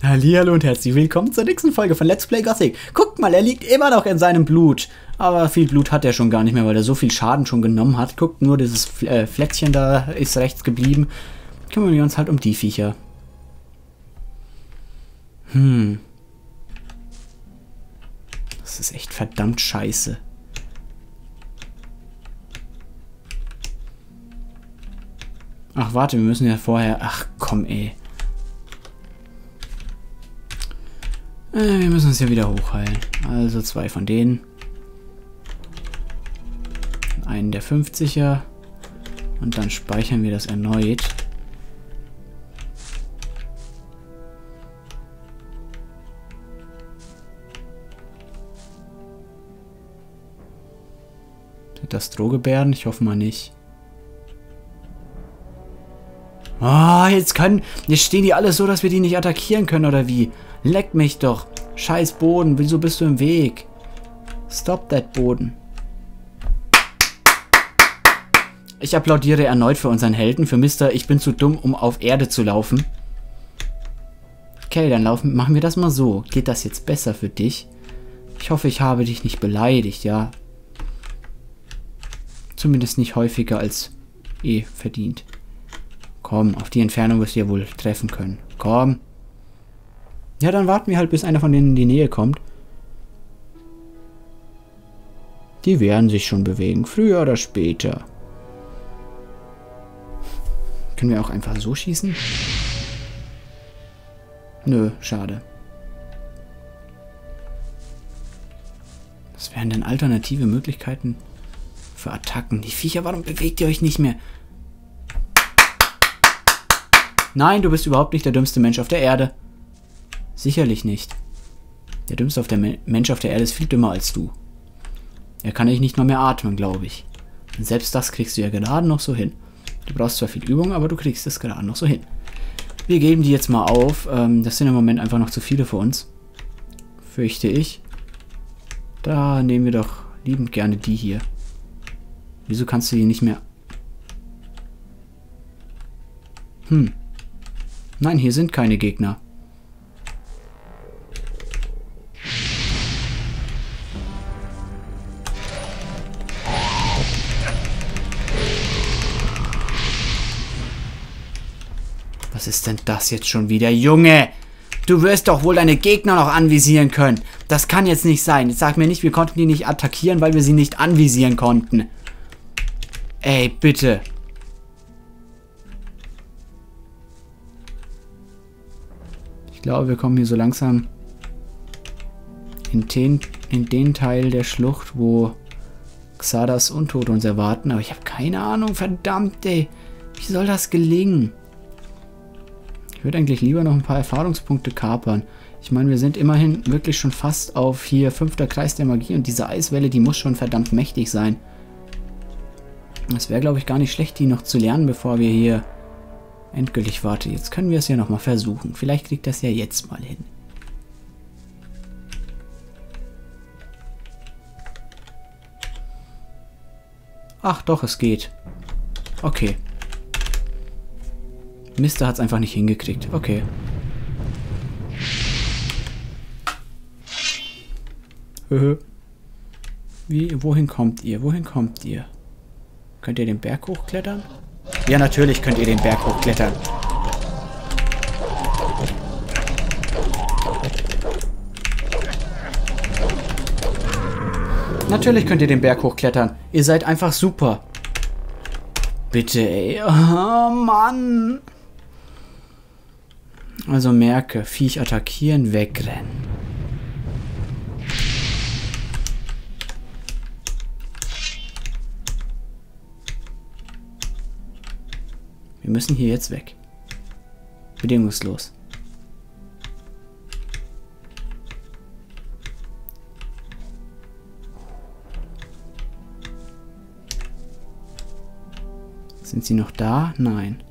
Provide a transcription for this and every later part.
Hallo und herzlich willkommen zur nächsten Folge von Let's Play Gothic. Guckt mal, er liegt immer noch in seinem Blut. Aber viel Blut hat er schon gar nicht mehr, weil er so viel Schaden schon genommen hat. Guckt, nur dieses äh, Fleckchen da ist rechts geblieben. Kümmern wir uns halt um die Viecher. Hm. Das ist echt verdammt scheiße. Ach, warte, wir müssen ja vorher... Ach, komm, ey. Äh, wir müssen uns ja wieder hochheilen. Also zwei von denen. Einen der 50er. Und dann speichern wir das erneut. Sind das Drohgebärden? Ich hoffe mal nicht. Ah, oh, jetzt können... Jetzt stehen die alle so, dass wir die nicht attackieren können, oder wie? Leck mich doch. Scheiß Boden, wieso bist du im Weg? Stop that Boden. Ich applaudiere erneut für unseren Helden, für Mister Ich bin zu dumm, um auf Erde zu laufen. Okay, dann laufen, machen wir das mal so. Geht das jetzt besser für dich? Ich hoffe, ich habe dich nicht beleidigt, ja? Zumindest nicht häufiger als eh verdient. Komm, auf die Entfernung wirst du ja wohl treffen können. Komm. Ja, dann warten wir halt, bis einer von denen in die Nähe kommt. Die werden sich schon bewegen, früher oder später. Können wir auch einfach so schießen? Nö, schade. Was wären denn alternative Möglichkeiten für Attacken? Die Viecher, warum bewegt ihr euch nicht mehr? Nein, du bist überhaupt nicht der dümmste Mensch auf der Erde. Sicherlich nicht. Der dümmste auf der Me Mensch auf der Erde ist viel dümmer als du. Er kann dich nicht mal mehr atmen, glaube ich. Und selbst das kriegst du ja gerade noch so hin. Du brauchst zwar viel Übung, aber du kriegst es gerade noch so hin. Wir geben die jetzt mal auf. Ähm, das sind im Moment einfach noch zu viele für uns. Fürchte ich. Da nehmen wir doch liebend gerne die hier. Wieso kannst du die nicht mehr... Hm. Nein, hier sind keine Gegner. Ist denn das jetzt schon wieder? Junge! Du wirst doch wohl deine Gegner noch anvisieren können. Das kann jetzt nicht sein. Jetzt sag mir nicht, wir konnten die nicht attackieren, weil wir sie nicht anvisieren konnten. Ey, bitte. Ich glaube, wir kommen hier so langsam in den, in den Teil der Schlucht, wo Xadas Untot uns erwarten. Aber ich habe keine Ahnung, verdammt, ey. Wie soll das gelingen? Ich würde eigentlich lieber noch ein paar Erfahrungspunkte kapern. Ich meine, wir sind immerhin wirklich schon fast auf hier fünfter Kreis der Magie und diese Eiswelle, die muss schon verdammt mächtig sein. Es wäre, glaube ich, gar nicht schlecht, die noch zu lernen, bevor wir hier endgültig warten. Jetzt können wir es ja nochmal versuchen. Vielleicht kriegt das ja jetzt mal hin. Ach doch, es geht. Okay. Mister hat es einfach nicht hingekriegt. Okay. Wie, wohin kommt ihr? Wohin kommt ihr? Könnt ihr den Berg hochklettern? Ja, natürlich könnt ihr den Berg hochklettern. Natürlich könnt ihr den Berg hochklettern. Ihr seid einfach super. Bitte, ey. Oh, Mann. Also merke, Viech attackieren, wegrennen. Wir müssen hier jetzt weg. Bedingungslos. Sind sie noch da? Nein.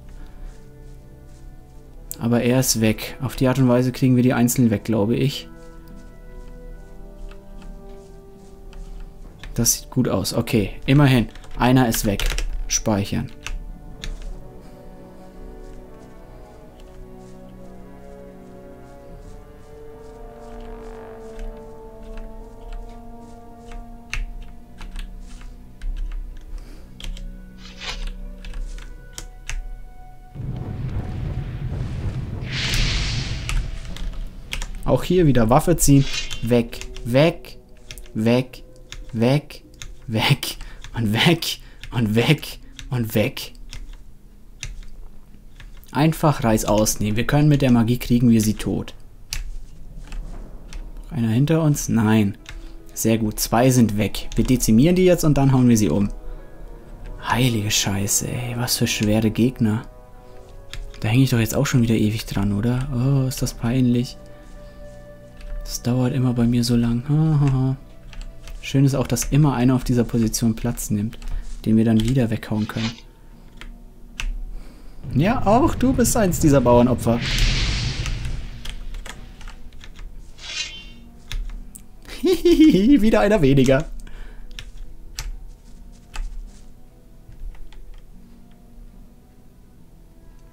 Aber er ist weg. Auf die Art und Weise kriegen wir die einzeln weg, glaube ich. Das sieht gut aus. Okay, immerhin. Einer ist weg. Speichern. Auch hier wieder Waffe ziehen. Weg, weg, weg, weg, weg und weg und weg und weg. Einfach Reiß ausnehmen. Wir können mit der Magie kriegen wir sie tot. Einer hinter uns? Nein. Sehr gut. Zwei sind weg. Wir dezimieren die jetzt und dann hauen wir sie um. Heilige Scheiße, ey. Was für schwere Gegner. Da hänge ich doch jetzt auch schon wieder ewig dran, oder? Oh, ist das peinlich. Das dauert immer bei mir so lang. Schön ist auch, dass immer einer auf dieser Position Platz nimmt, den wir dann wieder weghauen können. Ja, auch du bist eins dieser Bauernopfer. wieder einer weniger.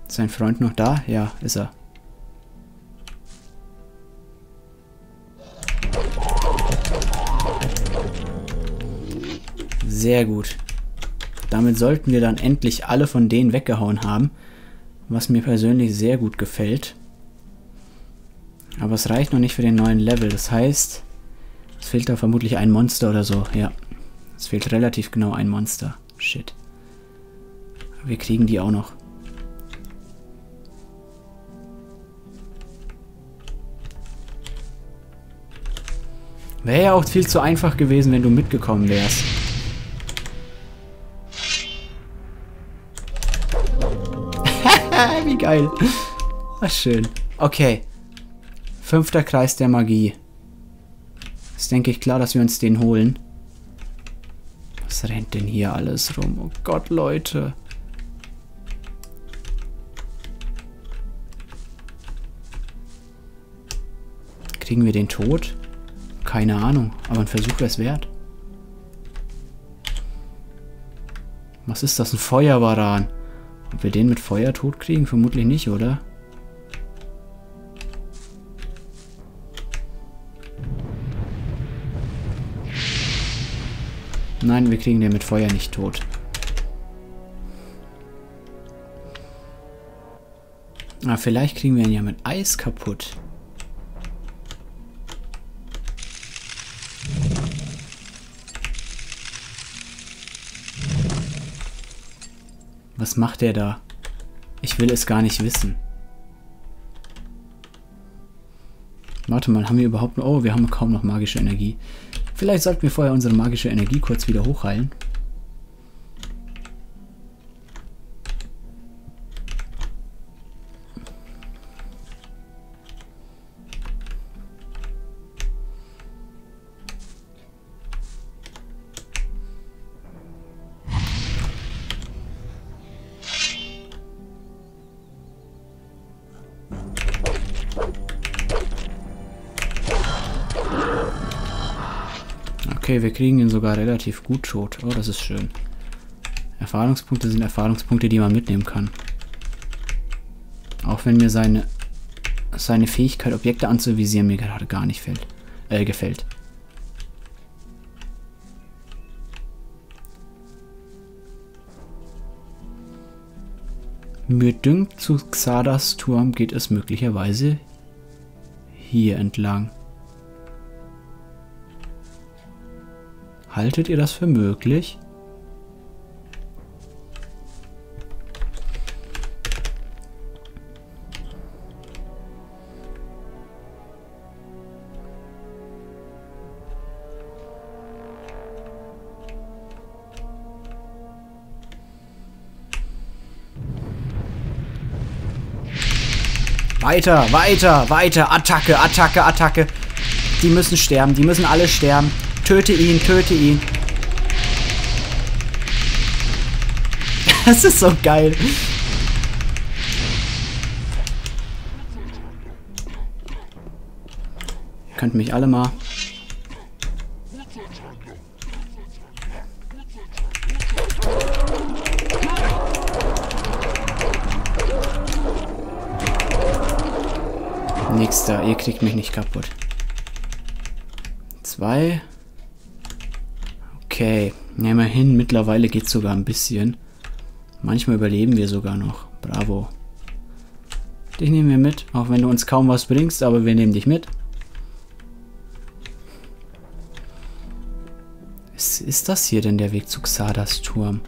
Ist sein Freund noch da? Ja, ist er. Sehr gut. Damit sollten wir dann endlich alle von denen weggehauen haben, was mir persönlich sehr gut gefällt. Aber es reicht noch nicht für den neuen Level. Das heißt, es fehlt da vermutlich ein Monster oder so. Ja, es fehlt relativ genau ein Monster. Shit. wir kriegen die auch noch. Wäre ja auch viel zu einfach gewesen, wenn du mitgekommen wärst. Wie geil. Ach, schön. Okay. Fünfter Kreis der Magie. Ist, denke ich, klar, dass wir uns den holen. Was rennt denn hier alles rum? Oh Gott, Leute. Kriegen wir den tot? Keine Ahnung, aber ein Versuch wäre es wert. Was ist das? Ein Feuerwaran. Ob wir den mit Feuer tot kriegen? Vermutlich nicht, oder? Nein, wir kriegen den mit Feuer nicht tot. Aber vielleicht kriegen wir ihn ja mit Eis kaputt. Was macht er da? Ich will es gar nicht wissen. Warte mal, haben wir überhaupt noch... Oh, wir haben kaum noch magische Energie. Vielleicht sollten wir vorher unsere magische Energie kurz wieder hochheilen. Okay, wir kriegen ihn sogar relativ gut tot. Oh, das ist schön. Erfahrungspunkte sind Erfahrungspunkte, die man mitnehmen kann. Auch wenn mir seine, seine Fähigkeit, Objekte anzuvisieren, mir gerade gar nicht fällt, äh, gefällt. Mir dünkt, zu Xadas Turm geht es möglicherweise hier entlang. Haltet ihr das für möglich? Weiter, weiter, weiter. Attacke, Attacke, Attacke. Die müssen sterben. Die müssen alle sterben. Töte ihn, töte ihn. Das ist so geil. Könnt mich alle mal... Nächster, ihr kriegt mich nicht kaputt. Zwei. Okay. Ja, immerhin, mittlerweile geht es sogar ein bisschen. Manchmal überleben wir sogar noch. Bravo. Dich nehmen wir mit, auch wenn du uns kaum was bringst, aber wir nehmen dich mit. Was ist das hier denn der Weg zu Xardas Turm?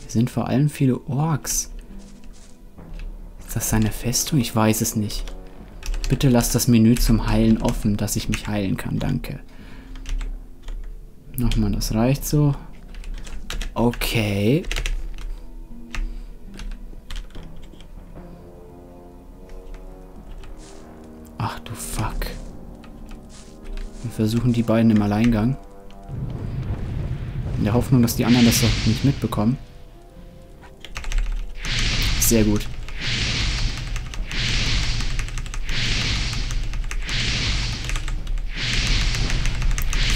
Hier sind vor allem viele Orks. Ist das seine Festung? Ich weiß es nicht. Bitte lass das Menü zum Heilen offen, dass ich mich heilen kann, danke. Nochmal, das reicht so. Okay. Ach du Fuck. Wir versuchen die beiden im Alleingang. In der Hoffnung, dass die anderen das doch nicht mitbekommen. Sehr gut.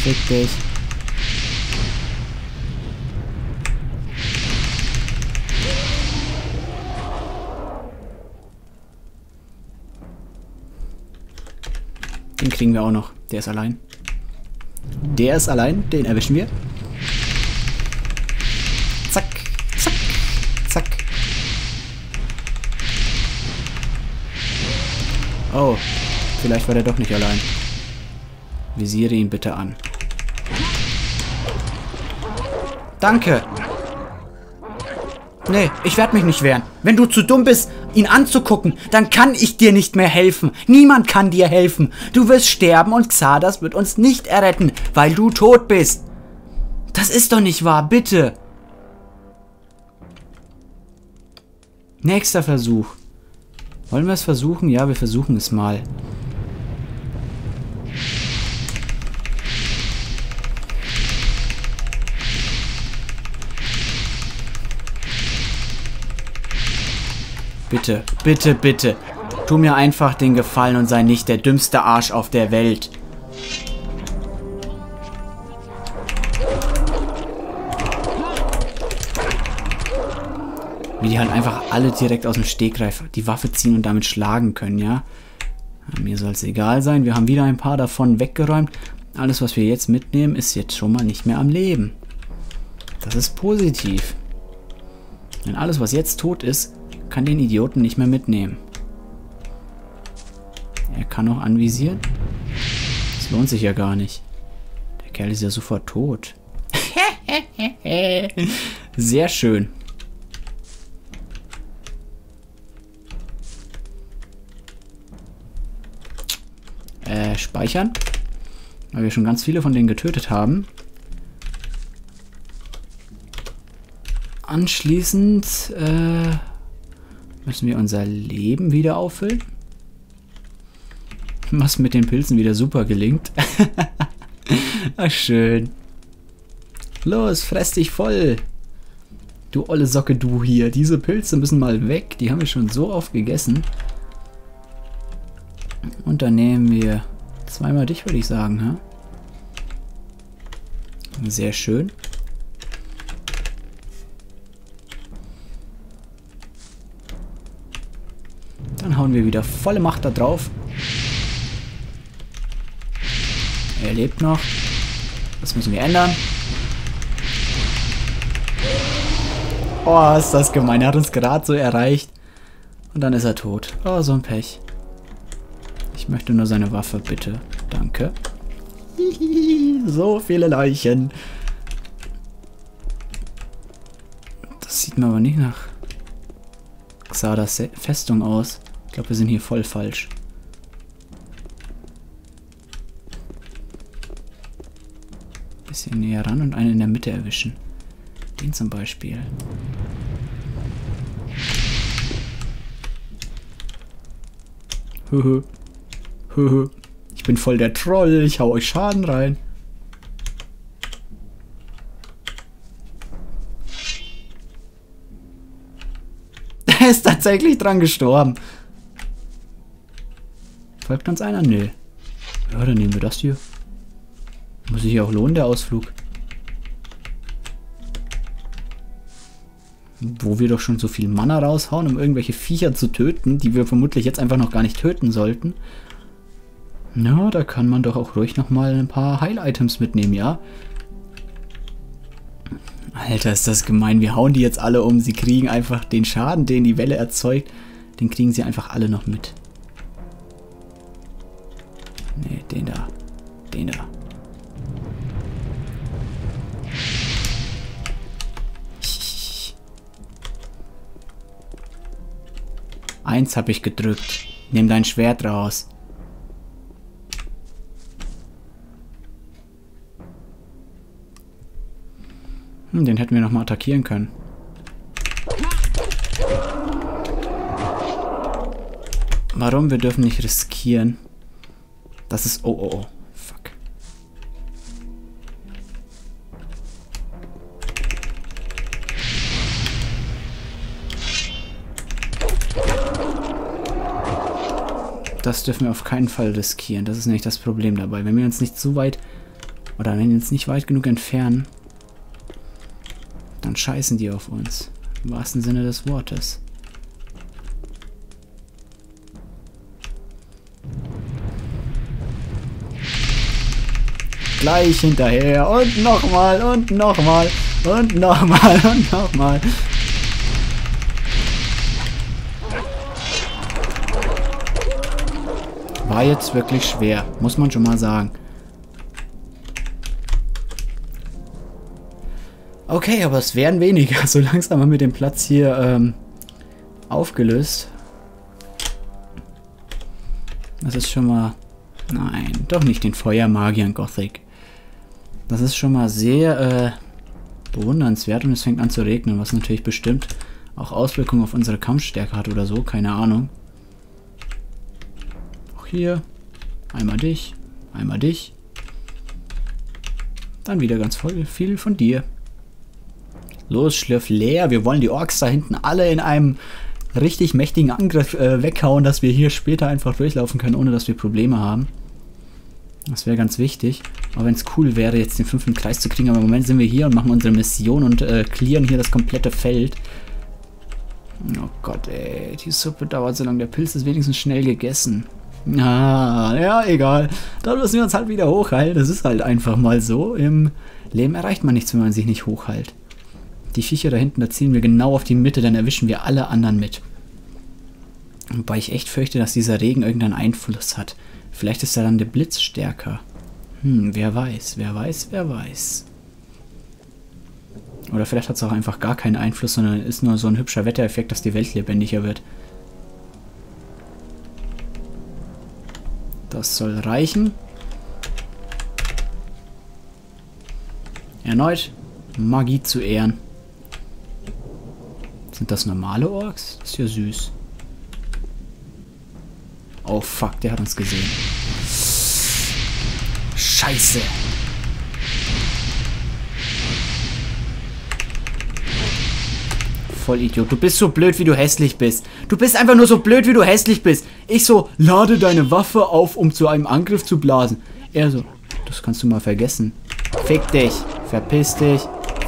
Fick dich. Den kriegen wir auch noch. Der ist allein. Der ist allein. Den erwischen wir. Zack. Zack. Zack. Oh. Vielleicht war der doch nicht allein. Visiere ihn bitte an. Danke. Nee, ich werde mich nicht wehren. Wenn du zu dumm bist, ihn anzugucken, dann kann ich dir nicht mehr helfen. Niemand kann dir helfen. Du wirst sterben und Xardas wird uns nicht erretten, weil du tot bist. Das ist doch nicht wahr, bitte. Nächster Versuch. Wollen wir es versuchen? Ja, wir versuchen es mal. Bitte, bitte, bitte. Tu mir einfach den Gefallen und sei nicht der dümmste Arsch auf der Welt. Wie die halt einfach alle direkt aus dem Stegreif die Waffe ziehen und damit schlagen können, ja? Mir soll es egal sein. Wir haben wieder ein paar davon weggeräumt. Alles, was wir jetzt mitnehmen, ist jetzt schon mal nicht mehr am Leben. Das ist positiv. Denn alles, was jetzt tot ist, kann den Idioten nicht mehr mitnehmen. Er kann auch anvisieren. Das lohnt sich ja gar nicht. Der Kerl ist ja sofort tot. Sehr schön. Äh, speichern. Weil wir schon ganz viele von denen getötet haben. Anschließend, äh, Müssen wir unser Leben wieder auffüllen? Was mit den Pilzen wieder super gelingt. Ach, schön. Los, fress dich voll. Du olle Socke, du hier. Diese Pilze müssen mal weg. Die haben wir schon so oft gegessen. Und dann nehmen wir zweimal dich, würde ich sagen. Ha? Sehr schön. Hauen wir wieder volle Macht da drauf. Er lebt noch. Das müssen wir ändern. Oh, ist das gemein. Er hat uns gerade so erreicht. Und dann ist er tot. Oh, so ein Pech. Ich möchte nur seine Waffe, bitte. Danke. so viele Leichen. Das sieht mir aber nicht nach Xardas Festung aus glaube, wir sind hier voll falsch. Bisschen näher ran und einen in der Mitte erwischen. Den zum Beispiel. Höhö. Höhö. Ich bin voll der Troll. Ich hau euch Schaden rein. Er ist tatsächlich dran gestorben. Folgt uns einer? Nö. Ja, dann nehmen wir das hier. Muss sich auch lohnen, der Ausflug. Wo wir doch schon so viel Mana raushauen, um irgendwelche Viecher zu töten, die wir vermutlich jetzt einfach noch gar nicht töten sollten. Na, da kann man doch auch ruhig nochmal ein paar Heil-Items mitnehmen, ja? Alter, ist das gemein. Wir hauen die jetzt alle um. Sie kriegen einfach den Schaden, den die Welle erzeugt, den kriegen sie einfach alle noch mit. Ne, den da. Den da. Eins habe ich gedrückt. Nimm dein Schwert raus. Hm, den hätten wir nochmal attackieren können. Warum? Wir dürfen nicht riskieren. Das ist... Oh, oh, oh. Fuck. Das dürfen wir auf keinen Fall riskieren. Das ist nämlich das Problem dabei. Wenn wir uns nicht so weit... Oder wenn wir uns nicht weit genug entfernen, dann scheißen die auf uns. Im wahrsten Sinne des Wortes. Gleich hinterher und nochmal und nochmal und nochmal und nochmal. War jetzt wirklich schwer, muss man schon mal sagen. Okay, aber es werden weniger. So langsam haben wir den Platz hier ähm, aufgelöst. Das ist schon mal... Nein, doch nicht den Feuermagier in Gothic. Das ist schon mal sehr äh, bewundernswert und es fängt an zu regnen, was natürlich bestimmt auch Auswirkungen auf unsere Kampfstärke hat oder so, keine Ahnung. Auch hier. Einmal dich, einmal dich. Dann wieder ganz voll viel von dir. Los, schlürf leer. Wir wollen die Orks da hinten alle in einem richtig mächtigen Angriff äh, weghauen, dass wir hier später einfach durchlaufen können, ohne dass wir Probleme haben. Das wäre ganz wichtig. Aber wenn es cool wäre, jetzt den fünften Kreis zu kriegen. Aber im Moment sind wir hier und machen unsere Mission und äh, clearen hier das komplette Feld. Oh Gott, ey. Die Suppe dauert so lange. Der Pilz ist wenigstens schnell gegessen. Ah, ja, egal. Da müssen wir uns halt wieder hochheilen. Das ist halt einfach mal so. Im Leben erreicht man nichts, wenn man sich nicht hochheilt. Die Viecher da hinten, da ziehen wir genau auf die Mitte, dann erwischen wir alle anderen mit. Wobei ich echt fürchte, dass dieser Regen irgendeinen Einfluss hat. Vielleicht ist da dann der Blitz stärker. Hm, wer weiß, wer weiß, wer weiß. Oder vielleicht hat es auch einfach gar keinen Einfluss, sondern ist nur so ein hübscher Wettereffekt, dass die Welt lebendiger wird. Das soll reichen. Erneut Magie zu ehren. Sind das normale Orks? Das ist ja süß. Oh fuck, der hat uns gesehen. Scheiße. Voll Idiot. Du bist so blöd, wie du hässlich bist. Du bist einfach nur so blöd, wie du hässlich bist. Ich so, lade deine Waffe auf, um zu einem Angriff zu blasen. Er so, das kannst du mal vergessen. Fick dich. Verpiss dich.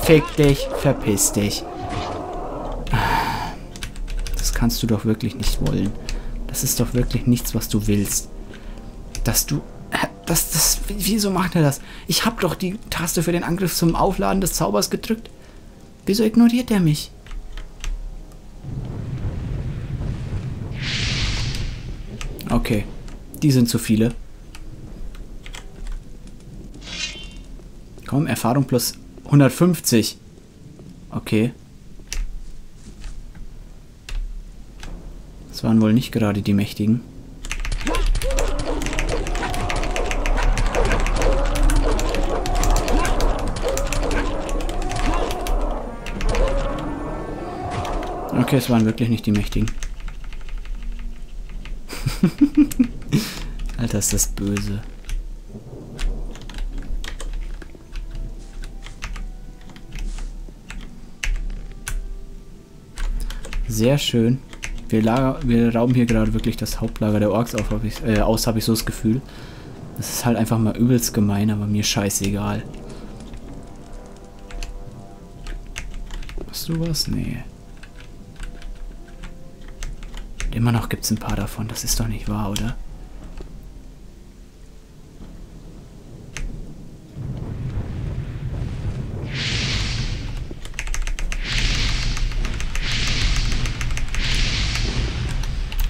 Fick dich. Verpiss dich. Das kannst du doch wirklich nicht wollen. Das ist doch wirklich nichts, was du willst. Dass du... Das, das, wieso macht er das? Ich habe doch die Taste für den Angriff zum Aufladen des Zaubers gedrückt. Wieso ignoriert er mich? Okay. Die sind zu viele. Komm, Erfahrung plus 150. Okay. Das waren wohl nicht gerade die Mächtigen. Okay, es waren wirklich nicht die Mächtigen. Alter, ist das böse. Sehr schön. Wir, lager, wir rauben hier gerade wirklich das Hauptlager der Orks auf, hab ich, äh, aus, habe ich so das Gefühl. Das ist halt einfach mal übelst gemein, aber mir scheißegal. Hast du was? Nee. Immer noch gibt es ein paar davon. Das ist doch nicht wahr, oder?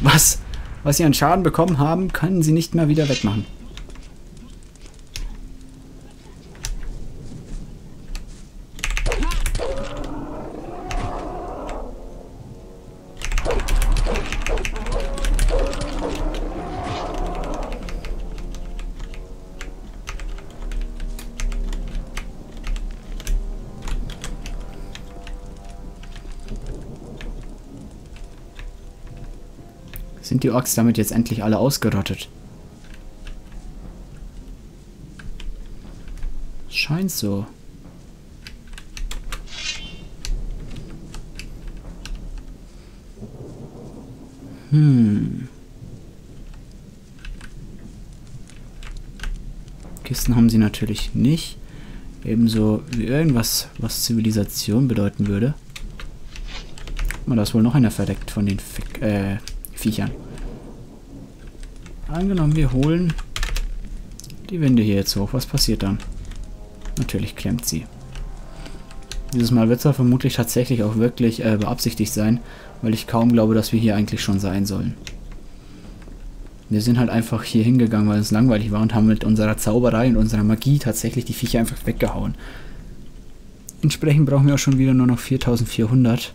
Was? Was sie an Schaden bekommen haben, können sie nicht mehr wieder wegmachen. Sind die Orks damit jetzt endlich alle ausgerottet? Scheint so. Hm. Kisten haben sie natürlich nicht. Ebenso wie irgendwas, was Zivilisation bedeuten würde. Und da ist wohl noch einer verdeckt von den Fick, äh, Viechern. Angenommen, wir holen die Wände hier jetzt hoch. Was passiert dann? Natürlich klemmt sie. Dieses Mal wird es vermutlich tatsächlich auch wirklich äh, beabsichtigt sein, weil ich kaum glaube, dass wir hier eigentlich schon sein sollen. Wir sind halt einfach hier hingegangen, weil es langweilig war und haben mit unserer Zauberei und unserer Magie tatsächlich die Viecher einfach weggehauen. Entsprechend brauchen wir auch schon wieder nur noch 4400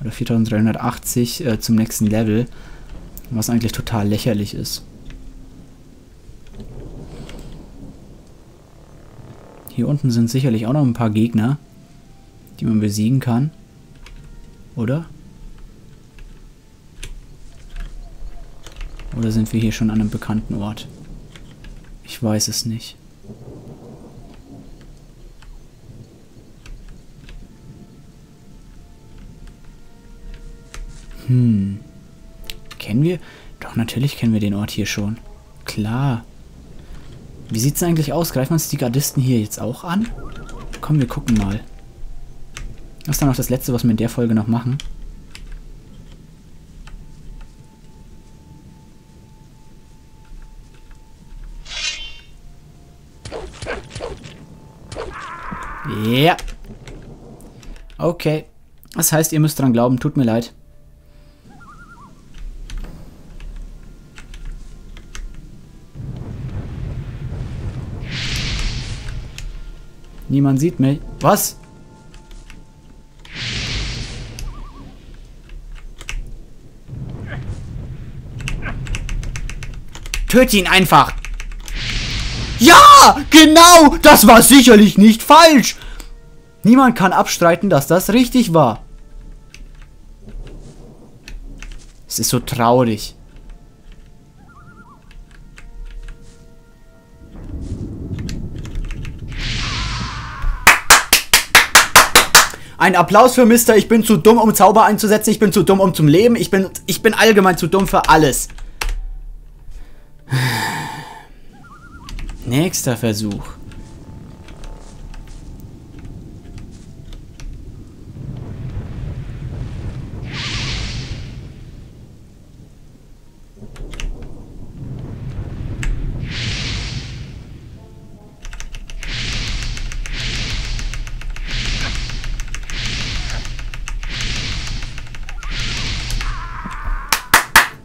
oder 4380 äh, zum nächsten Level, was eigentlich total lächerlich ist. Hier unten sind sicherlich auch noch ein paar Gegner, die man besiegen kann. Oder? Oder sind wir hier schon an einem bekannten Ort? Ich weiß es nicht. Hm. Kennen wir? Doch, natürlich kennen wir den Ort hier schon. Klar. Wie sieht es eigentlich aus? Greifen uns die Gardisten hier jetzt auch an? Komm, wir gucken mal. Das ist dann auch das letzte, was wir in der Folge noch machen. Ja. Okay. Das heißt, ihr müsst dran glauben. Tut mir leid. Niemand sieht mich. Was? Töte ihn einfach! Ja, genau, das war sicherlich nicht falsch. Niemand kann abstreiten, dass das richtig war. Es ist so traurig. Ein Applaus für Mister, ich bin zu dumm, um Zauber einzusetzen, ich bin zu dumm, um zum Leben, ich bin, ich bin allgemein zu dumm für alles. Nächster Versuch.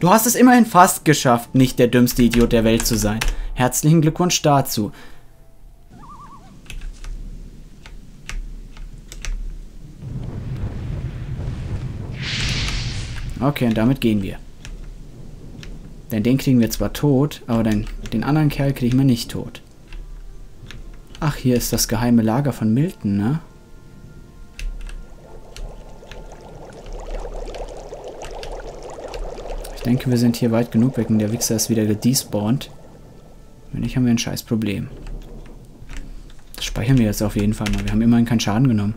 Du hast es immerhin fast geschafft, nicht der dümmste Idiot der Welt zu sein. Herzlichen Glückwunsch dazu. Okay, und damit gehen wir. Denn den kriegen wir zwar tot, aber den, den anderen Kerl kriegen wir nicht tot. Ach, hier ist das geheime Lager von Milton, ne? Denke, wir sind hier weit genug weg und der Wichser ist wieder gedespawnt. Wenn nicht, haben wir ein scheiß Problem. Das speichern wir jetzt auf jeden Fall mal. Wir haben immerhin keinen Schaden genommen.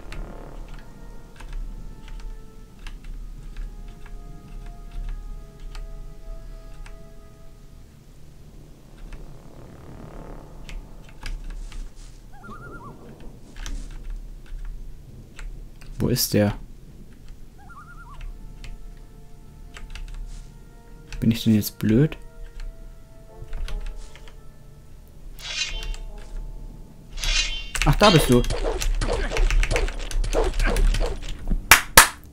Wo ist der? Bin ich denn jetzt blöd? Ach, da bist du.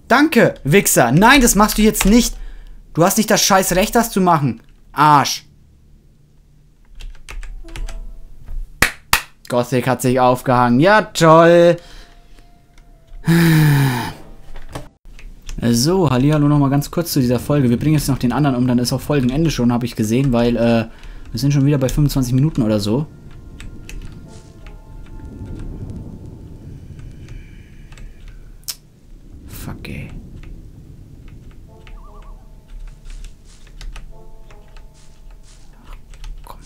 Danke, Wichser. Nein, das machst du jetzt nicht. Du hast nicht das scheiß Recht, das zu machen. Arsch. Gothic hat sich aufgehangen. Ja, toll. So, Hallihallo nochmal ganz kurz zu dieser Folge. Wir bringen jetzt noch den anderen um, dann ist auch Folgenende schon, habe ich gesehen, weil äh, wir sind schon wieder bei 25 Minuten oder so. Fuck, ey. Ach, komm.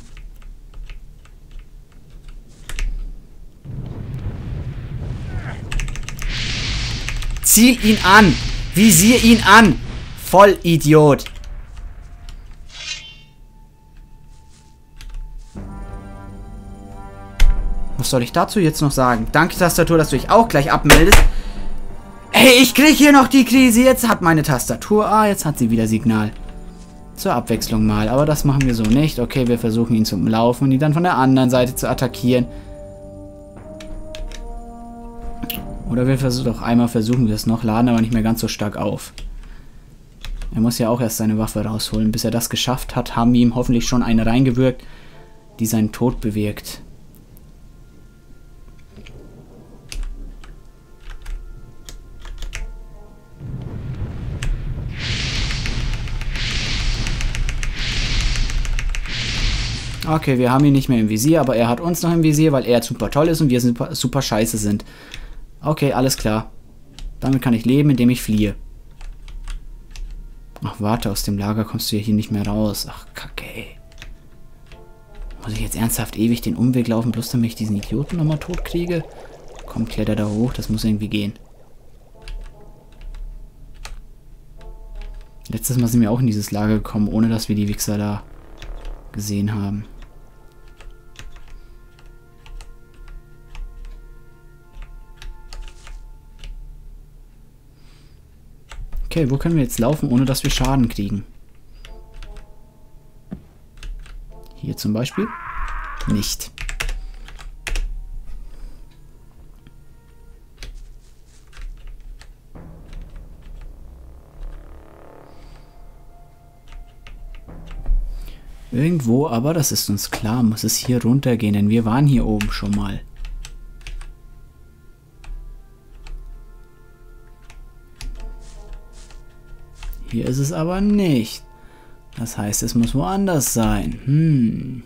Ziel ihn an! Visier ihn an. Vollidiot. Was soll ich dazu jetzt noch sagen? Danke, Tastatur, dass du dich auch gleich abmeldest. Hey, ich krieg hier noch die Krise. Jetzt hat meine Tastatur... Ah, jetzt hat sie wieder Signal. Zur Abwechslung mal. Aber das machen wir so nicht. Okay, wir versuchen ihn zum Laufen und ihn dann von der anderen Seite zu attackieren. Oder wir versuchen doch einmal versuchen wir es noch, laden aber nicht mehr ganz so stark auf. Er muss ja auch erst seine Waffe rausholen. Bis er das geschafft hat, haben wir ihm hoffentlich schon eine reingewirkt, die seinen Tod bewirkt. Okay, wir haben ihn nicht mehr im Visier, aber er hat uns noch im Visier, weil er super toll ist und wir super, super scheiße sind. Okay, alles klar. Damit kann ich leben, indem ich fliehe. Ach, warte, aus dem Lager kommst du ja hier nicht mehr raus. Ach, kacke, ey. Muss ich jetzt ernsthaft ewig den Umweg laufen, bloß damit ich diesen Idioten nochmal tot kriege? Komm, kletter da hoch, das muss irgendwie gehen. Letztes Mal sind wir auch in dieses Lager gekommen, ohne dass wir die Wichser da gesehen haben. Okay, wo können wir jetzt laufen, ohne dass wir Schaden kriegen? Hier zum Beispiel? Nicht. Irgendwo, aber das ist uns klar, muss es hier runtergehen, denn wir waren hier oben schon mal. Hier ist es aber nicht. Das heißt, es muss woanders sein. Hm.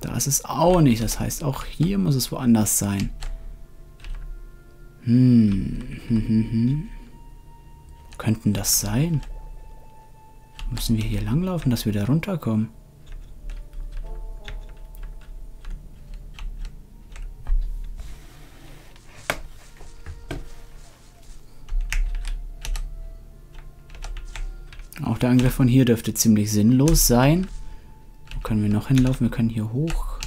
Da ist es auch nicht. Das heißt, auch hier muss es woanders sein. Hm. Könnten das sein? Müssen wir hier langlaufen, dass wir da runterkommen? Der Angriff von hier dürfte ziemlich sinnlos sein. Wo können wir noch hinlaufen? Wir können hier hoch.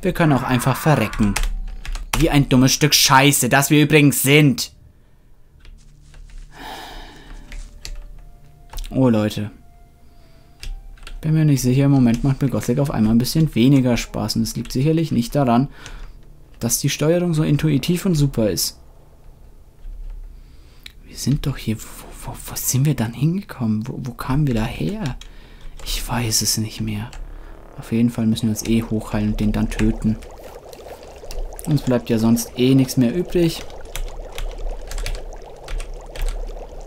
Wir können auch einfach verrecken. Wie ein dummes Stück Scheiße, das wir übrigens sind. Oh, Leute. Bin mir nicht sicher, im Moment macht mir Gothic auf einmal ein bisschen weniger Spaß. Und es liegt sicherlich nicht daran, dass die Steuerung so intuitiv und super ist. Wir sind doch hier... wo, wo sind wir dann hingekommen? Wo, wo kamen wir da her? Ich weiß es nicht mehr. Auf jeden Fall müssen wir uns eh hochheilen und den dann töten. Uns bleibt ja sonst eh nichts mehr übrig.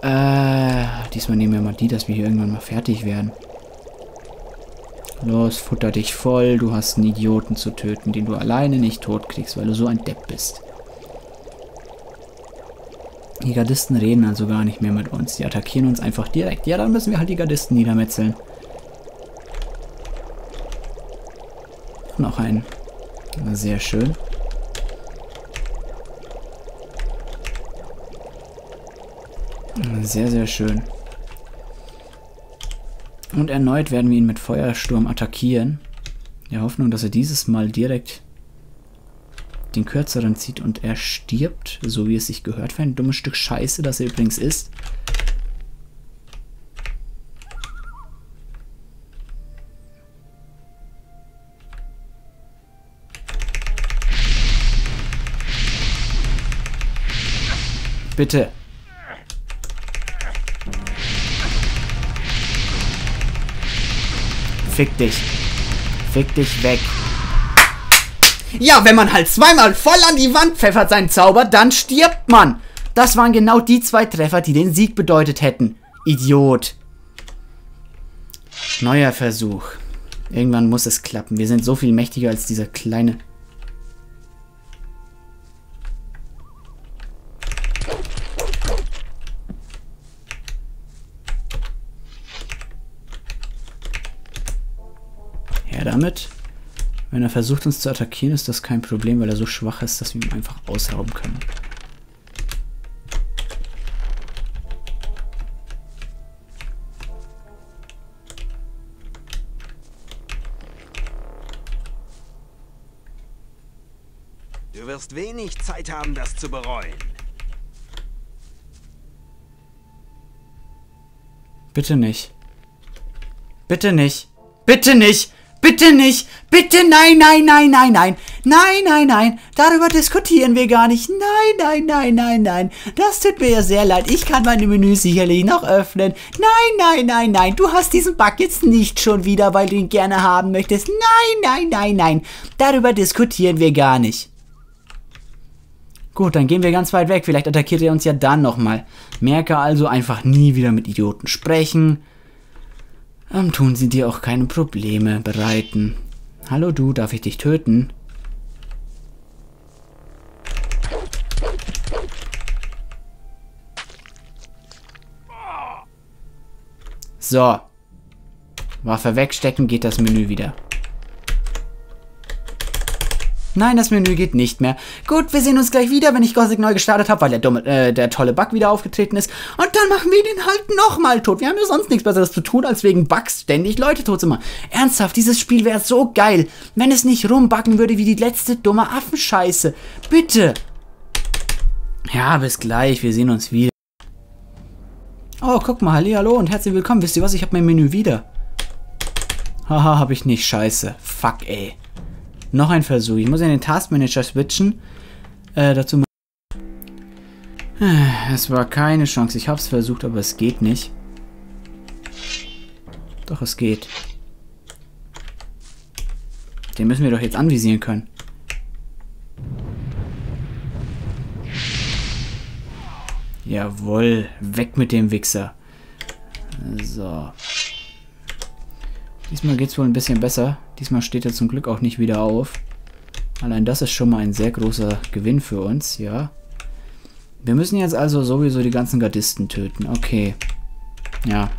Äh, diesmal nehmen wir mal die, dass wir hier irgendwann mal fertig werden. Los, futter dich voll. Du hast einen Idioten zu töten, den du alleine nicht tot kriegst, weil du so ein Depp bist. Die Gardisten reden also gar nicht mehr mit uns. Die attackieren uns einfach direkt. Ja, dann müssen wir halt die Gardisten niedermetzeln. Noch ein. Sehr schön. Sehr, sehr schön. Und erneut werden wir ihn mit Feuersturm attackieren. In der Hoffnung, dass er dieses Mal direkt den kürzeren zieht und er stirbt, so wie es sich gehört für ein dummes Stück Scheiße, das er übrigens ist. Bitte. Fick dich. Fick dich weg. Ja, wenn man halt zweimal voll an die Wand pfeffert seinen Zauber, dann stirbt man. Das waren genau die zwei Treffer, die den Sieg bedeutet hätten. Idiot. Neuer Versuch. Irgendwann muss es klappen. Wir sind so viel mächtiger als dieser kleine damit. Wenn er versucht, uns zu attackieren, ist das kein Problem, weil er so schwach ist, dass wir ihn einfach ausrauben können. Du wirst wenig Zeit haben, das zu bereuen. Bitte nicht. Bitte nicht. Bitte nicht! Bitte nicht. Bitte nein, nein, nein, nein, nein. Nein, nein, nein. Darüber diskutieren wir gar nicht. Nein, nein, nein, nein, nein. Das tut mir ja sehr leid. Ich kann meine Menüs sicherlich noch öffnen. Nein, nein, nein, nein. Du hast diesen Bug jetzt nicht schon wieder, weil du ihn gerne haben möchtest. Nein, nein, nein, nein. Darüber diskutieren wir gar nicht. Gut, dann gehen wir ganz weit weg. Vielleicht attackiert er uns ja dann nochmal. Merke also einfach nie wieder mit Idioten sprechen. Dann tun sie dir auch keine Probleme bereiten. Hallo du, darf ich dich töten? So. Waffe wegstecken, geht das Menü wieder. Nein, das Menü geht nicht mehr. Gut, wir sehen uns gleich wieder, wenn ich Gothic neu gestartet habe, weil der, dumme, äh, der tolle Bug wieder aufgetreten ist. Und dann machen wir den halt nochmal tot. Wir haben ja sonst nichts Besseres zu tun, als wegen Bugs ständig Leute tot zu machen. Ernsthaft, dieses Spiel wäre so geil, wenn es nicht rumbacken würde wie die letzte dumme Affenscheiße. Bitte. Ja, bis gleich. Wir sehen uns wieder. Oh, guck mal. Halli, hallo und herzlich willkommen. Wisst ihr was? Ich habe mein Menü wieder. Haha, habe ich nicht. Scheiße. Fuck, ey. Noch ein Versuch. Ich muss in den Taskmanager switchen. Äh, dazu... Es war keine Chance. Ich habe es versucht, aber es geht nicht. Doch, es geht. Den müssen wir doch jetzt anvisieren können. Jawohl, weg mit dem Wichser. So. Diesmal geht es wohl ein bisschen besser. Diesmal steht er zum Glück auch nicht wieder auf. Allein das ist schon mal ein sehr großer Gewinn für uns, ja. Wir müssen jetzt also sowieso die ganzen Gardisten töten. Okay. Ja.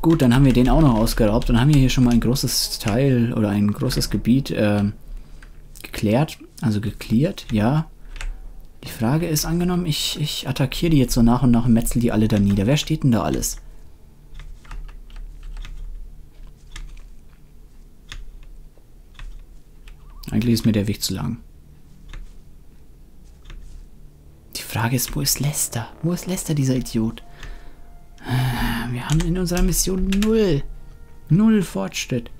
Gut, dann haben wir den auch noch ausgeraubt und haben hier schon mal ein großes Teil oder ein großes Gebiet äh, geklärt. Also geklärt, ja. Die Frage ist, angenommen, ich, ich attackiere die jetzt so nach und nach und metzel die alle da nieder. Wer steht denn da alles? Eigentlich ist mir der Weg zu lang. Die Frage ist, wo ist Lester? Wo ist Lester, dieser Idiot? Wir haben in unserer Mission null. Null Fortschritt.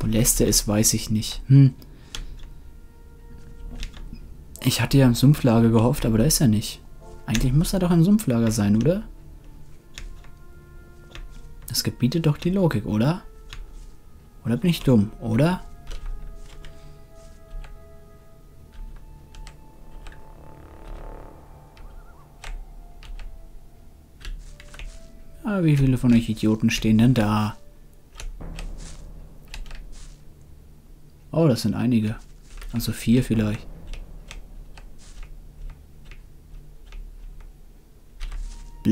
Wo Lester ist, weiß ich nicht. Hm. Ich hatte ja im Sumpflager gehofft, aber da ist er nicht. Eigentlich muss er doch im Sumpflager sein, oder? Das gebietet doch die Logik, oder? Oder bin ich dumm, oder? Aber wie viele von euch Idioten stehen denn da? Oh, das sind einige. Also vier vielleicht.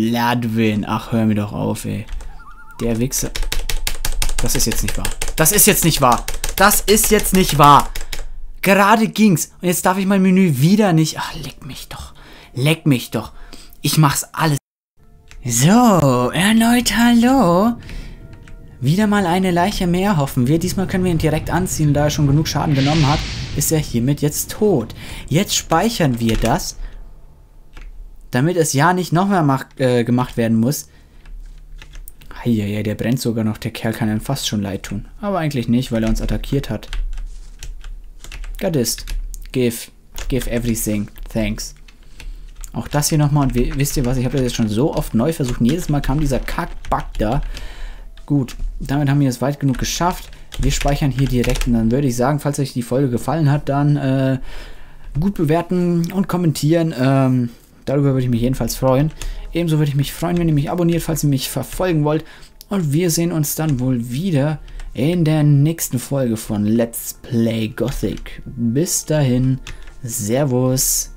Bloodwin. Ach, hör mir doch auf, ey. Der Wichser. Das ist jetzt nicht wahr. Das ist jetzt nicht wahr. Das ist jetzt nicht wahr. Gerade ging's. Und jetzt darf ich mein Menü wieder nicht. Ach, leck mich doch. Leck mich doch. Ich mach's alles. So, erneut hallo. Wieder mal eine Leiche mehr, hoffen wir. Diesmal können wir ihn direkt anziehen, da er schon genug Schaden genommen hat, ist er hiermit jetzt tot. Jetzt speichern wir das damit es ja nicht nochmal äh, gemacht werden muss. Heieiei, der brennt sogar noch. Der Kerl kann einem fast schon leid tun. Aber eigentlich nicht, weil er uns attackiert hat. Gardist, give, give everything, thanks. Auch das hier nochmal. Und wisst ihr was, ich habe das jetzt schon so oft neu versucht. Und jedes Mal kam dieser Kack-Bug da. Gut, damit haben wir es weit genug geschafft. Wir speichern hier direkt und dann würde ich sagen, falls euch die Folge gefallen hat, dann äh, gut bewerten und kommentieren. Ähm, Darüber würde ich mich jedenfalls freuen. Ebenso würde ich mich freuen, wenn ihr mich abonniert, falls ihr mich verfolgen wollt. Und wir sehen uns dann wohl wieder in der nächsten Folge von Let's Play Gothic. Bis dahin, Servus.